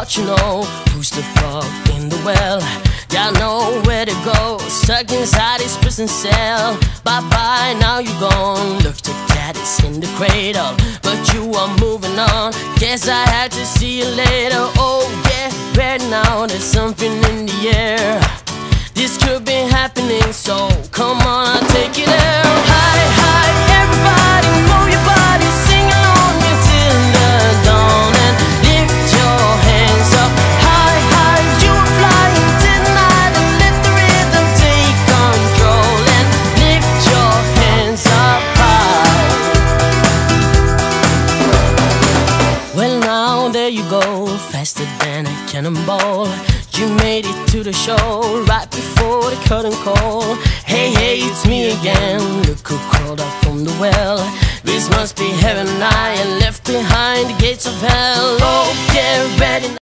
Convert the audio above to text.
what you know. Who's the frog in the well? Got nowhere to go, stuck inside his prison cell. Bye bye, now you gone. Look, the cat is in the cradle, but you are moving on. Guess I had to see you later. Oh yeah, right now there's something in the air. This could be happening, so come on, I'll take there you go, faster than a cannonball. You made it to the show right before the curtain call. Hey, hey, it's me again. Look who crawled up from the well. This must be heaven. I.